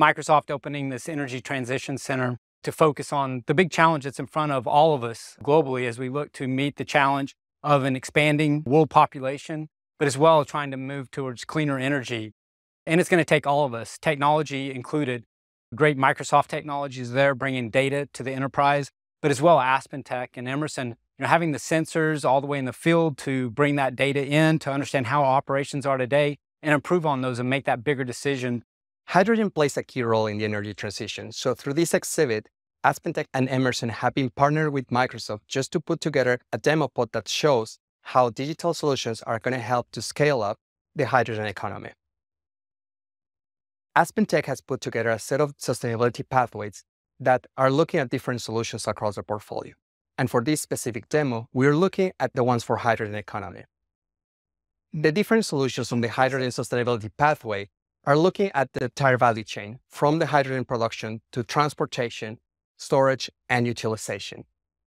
Microsoft opening this Energy Transition Center to focus on the big challenge that's in front of all of us globally as we look to meet the challenge of an expanding world population, but as well trying to move towards cleaner energy. And it's going to take all of us, technology included. Great Microsoft technologies there bringing data to the enterprise, but as well AspenTech and Emerson, you know, having the sensors all the way in the field to bring that data in to understand how operations are today and improve on those and make that bigger decision. Hydrogen plays a key role in the energy transition. So through this exhibit, AspenTech and Emerson have been partnered with Microsoft just to put together a demo pod that shows how digital solutions are going to help to scale up the hydrogen economy. AspenTech has put together a set of sustainability pathways that are looking at different solutions across the portfolio. And for this specific demo, we're looking at the ones for hydrogen economy. The different solutions on the hydrogen sustainability pathway are looking at the entire value chain from the hydrogen production to transportation storage, and utilization.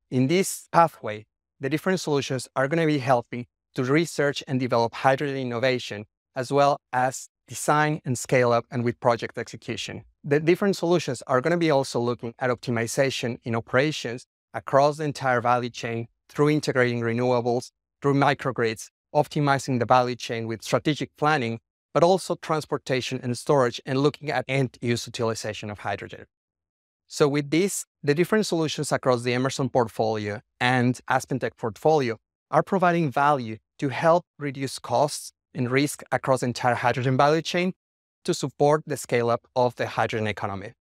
In this pathway, the different solutions are going to be helping to research and develop hydrogen innovation, as well as design and scale up and with project execution. The different solutions are going to be also looking at optimization in operations across the entire value chain through integrating renewables, through microgrids, optimizing the value chain with strategic planning, but also transportation and storage and looking at end use utilization of hydrogen. So with this, the different solutions across the Emerson portfolio and AspenTech portfolio are providing value to help reduce costs and risk across the entire hydrogen value chain to support the scale up of the hydrogen economy.